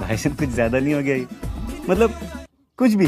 भाई कुछ ज़्यादा नहीं हो गया ये। मतलब कुछ भी।